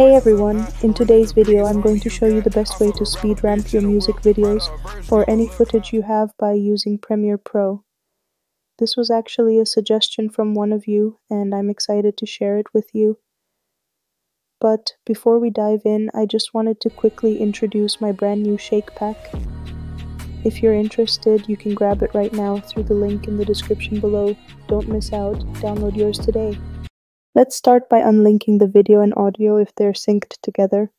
Hey everyone, in today's video I'm going to show you the best way to speed ramp your music videos or any footage you have by using Premiere Pro. This was actually a suggestion from one of you and I'm excited to share it with you. But before we dive in, I just wanted to quickly introduce my brand new shake pack. If you're interested, you can grab it right now through the link in the description below. Don't miss out, download yours today. Let's start by unlinking the video and audio if they're synced together.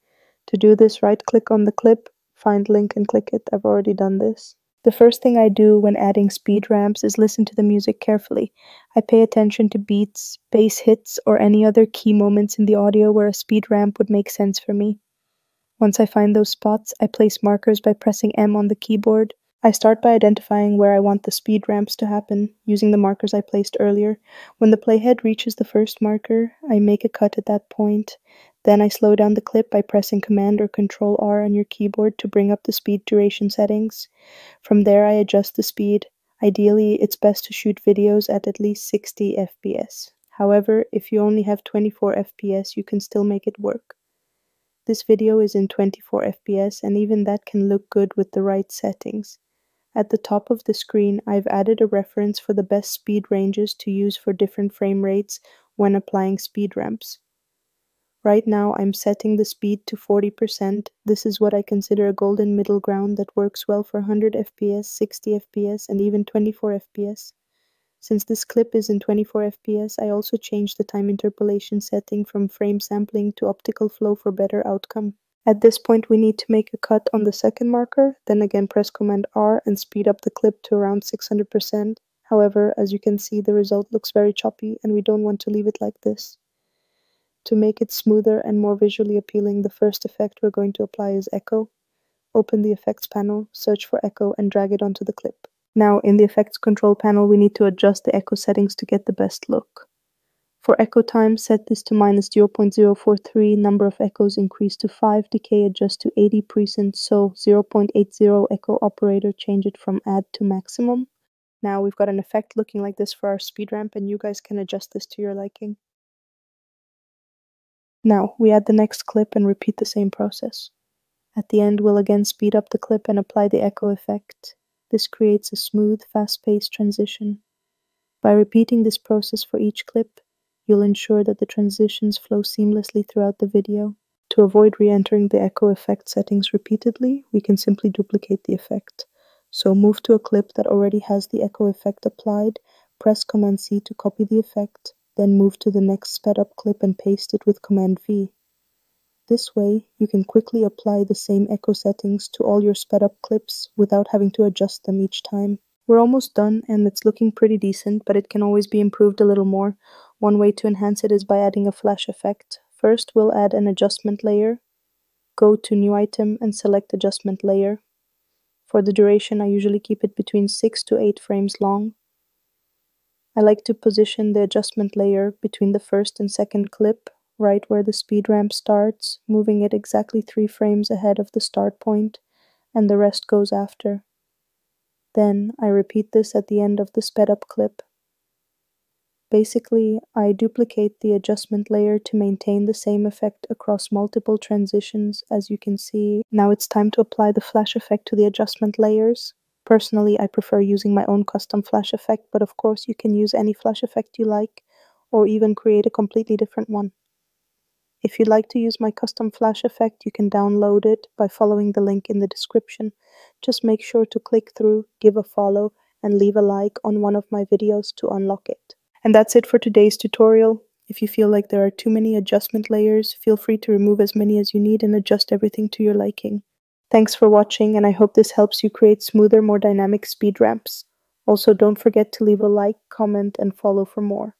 To do this, right click on the clip, find link and click it. I've already done this. The first thing I do when adding speed ramps is listen to the music carefully. I pay attention to beats, bass hits, or any other key moments in the audio where a speed ramp would make sense for me. Once I find those spots, I place markers by pressing M on the keyboard. I start by identifying where I want the speed ramps to happen, using the markers I placed earlier. When the playhead reaches the first marker, I make a cut at that point. Then I slow down the clip by pressing Command or Control R on your keyboard to bring up the speed duration settings. From there, I adjust the speed. Ideally, it's best to shoot videos at at least 60 FPS. However, if you only have 24 FPS, you can still make it work. This video is in 24 FPS and even that can look good with the right settings. At the top of the screen, I've added a reference for the best speed ranges to use for different frame rates when applying speed ramps. Right now, I'm setting the speed to 40%. This is what I consider a golden middle ground that works well for 100 FPS, 60 FPS, and even 24 FPS. Since this clip is in 24 FPS, I also changed the time interpolation setting from frame sampling to optical flow for better outcome. At this point we need to make a cut on the second marker, then again press Command R and speed up the clip to around 600%. However, as you can see the result looks very choppy and we don't want to leave it like this. To make it smoother and more visually appealing, the first effect we're going to apply is Echo. Open the effects panel, search for Echo and drag it onto the clip. Now in the effects control panel we need to adjust the echo settings to get the best look. For echo time, set this to minus 0.043, number of echoes increase to 5, decay adjust to 80 present, so 0.80 echo operator, change it from add to maximum. Now we've got an effect looking like this for our speed ramp and you guys can adjust this to your liking. Now we add the next clip and repeat the same process. At the end we'll again speed up the clip and apply the echo effect. This creates a smooth, fast-paced transition. By repeating this process for each clip, You'll ensure that the transitions flow seamlessly throughout the video. To avoid re-entering the echo effect settings repeatedly, we can simply duplicate the effect. So move to a clip that already has the echo effect applied, press Command C to copy the effect, then move to the next sped up clip and paste it with Command V. This way, you can quickly apply the same echo settings to all your sped up clips without having to adjust them each time. We're almost done and it's looking pretty decent, but it can always be improved a little more. One way to enhance it is by adding a flash effect. First, we'll add an adjustment layer. Go to New Item and select Adjustment Layer. For the duration, I usually keep it between 6 to 8 frames long. I like to position the adjustment layer between the first and second clip, right where the speed ramp starts, moving it exactly 3 frames ahead of the start point, and the rest goes after. Then I repeat this at the end of the sped up clip. Basically, I duplicate the adjustment layer to maintain the same effect across multiple transitions as you can see. Now it's time to apply the flash effect to the adjustment layers. Personally, I prefer using my own custom flash effect, but of course you can use any flash effect you like, or even create a completely different one. If you'd like to use my custom flash effect, you can download it by following the link in the description. Just make sure to click through, give a follow, and leave a like on one of my videos to unlock it. And that's it for today's tutorial. If you feel like there are too many adjustment layers, feel free to remove as many as you need and adjust everything to your liking. Thanks for watching and I hope this helps you create smoother, more dynamic speed ramps. Also don't forget to leave a like, comment and follow for more.